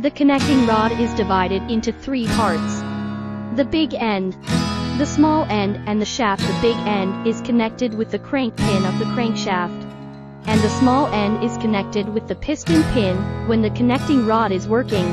The connecting rod is divided into three parts. The big end, the small end and the shaft the big end is connected with the crank pin of the crankshaft. And the small end is connected with the piston pin, when the connecting rod is working,